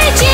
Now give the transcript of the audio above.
Встречи